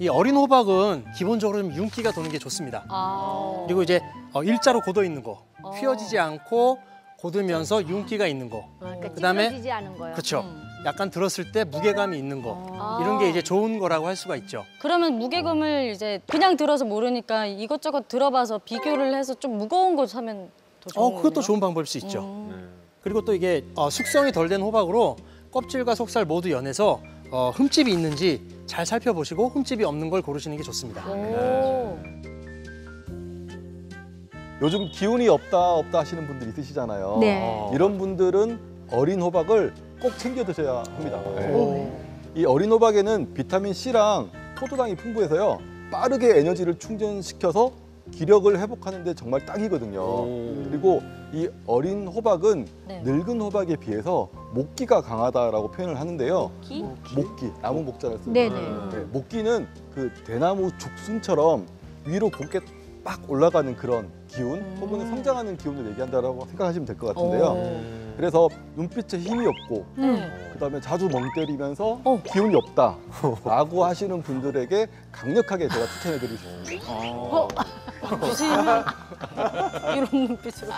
이 어린 호박은 기본적으로 좀 윤기가 도는 게 좋습니다. 아. 그리고 이제 어, 일자로 god어 있는 거, 어. 휘어지지 않고 god으면서 윤기가 있는 거. 그러니까 그다음에 찌그러지지 않은 거요. 그렇죠. 음. 약간 들었을 때 무게감이 있는 거. 아. 이런 게 이제 좋은 거라고 할 수가 있죠. 그러면 무게감을 이제 그냥 들어서 모르니까 이것저것 들어봐서 비교를 해서 좀 무거운 거 사면 더 좋은 어, 그것도 거네요? 좋은 방법일 수 있죠. 음. 그리고 또 이게 어, 숙성이 덜 된 호박으로 껍질과 속살 모두 연해서 어, 흠집이 있는지 잘 살펴보시고 흠집이 없는 걸 고르시는 게 좋습니다. 오. 요즘 기운이 없다 없다 하시는 분들 있으시잖아요. 네. 이런 분들은 어린 호박을 꼭 챙겨 드셔야 합니다. 네. 오. 이 어린 호박에는 비타민 C랑 포도당이 풍부해서요. 빠르게 에너지를 충전시켜서 기력을 회복하는 데 정말 딱이거든요. 그리고 이 어린 호박은 네. 늙은 호박에 비해서 목기가 강하다라고 표현을 하는데요. 기? 목기, 나무 목자를 쓰는 네네. 네, 목기는 그 대나무 죽순처럼 위로 곱게 빡 올라가는 그런 기운, 음. 혹은 성장하는 기운을 얘기한다라고 생각하시면 될 것 같은데요. 오. 그래서 눈빛에 힘이 없고 네. 그다음에 자주 멍 때리면서 어. 기운이 없다라고 하시는 분들에게 강력하게 제가 추천해드리고 싶습니다. 무슨 이런 눈빛으로.